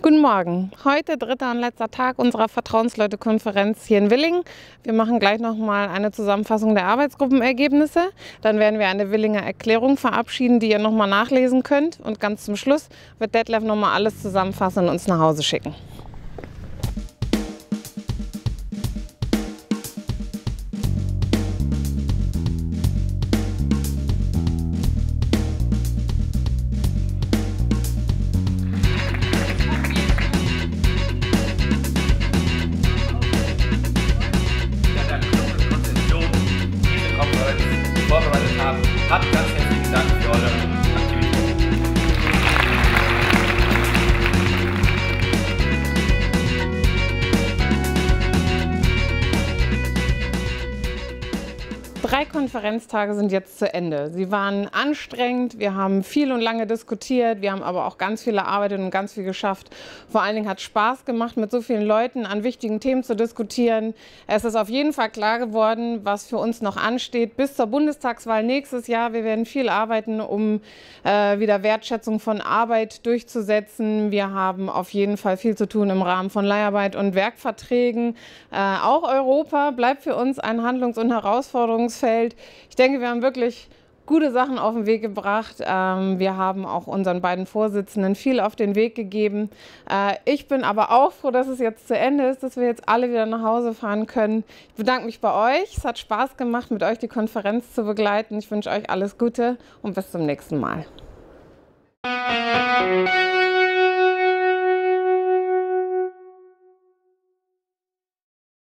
Guten Morgen. Heute dritter und letzter Tag unserer Vertrauensleute-Konferenz hier in Willingen. Wir machen gleich nochmal eine Zusammenfassung der Arbeitsgruppenergebnisse. Dann werden wir eine Willinger Erklärung verabschieden, die ihr nochmal nachlesen könnt. Und ganz zum Schluss wird Detlef nochmal alles zusammenfassen und uns nach Hause schicken. Haben. Habt Drei Konferenztage sind jetzt zu Ende. Sie waren anstrengend, wir haben viel und lange diskutiert, wir haben aber auch ganz viel erarbeitet und ganz viel geschafft. Vor allen Dingen hat es Spaß gemacht, mit so vielen Leuten an wichtigen Themen zu diskutieren. Es ist auf jeden Fall klar geworden, was für uns noch ansteht bis zur Bundestagswahl nächstes Jahr. Wir werden viel arbeiten, um äh, wieder Wertschätzung von Arbeit durchzusetzen. Wir haben auf jeden Fall viel zu tun im Rahmen von Leiharbeit und Werkverträgen. Äh, auch Europa bleibt für uns ein Handlungs- und Herausforderungsfeld. Ich denke, wir haben wirklich gute Sachen auf den Weg gebracht. Ähm, wir haben auch unseren beiden Vorsitzenden viel auf den Weg gegeben. Äh, ich bin aber auch froh, dass es jetzt zu Ende ist, dass wir jetzt alle wieder nach Hause fahren können. Ich bedanke mich bei euch. Es hat Spaß gemacht, mit euch die Konferenz zu begleiten. Ich wünsche euch alles Gute und bis zum nächsten Mal.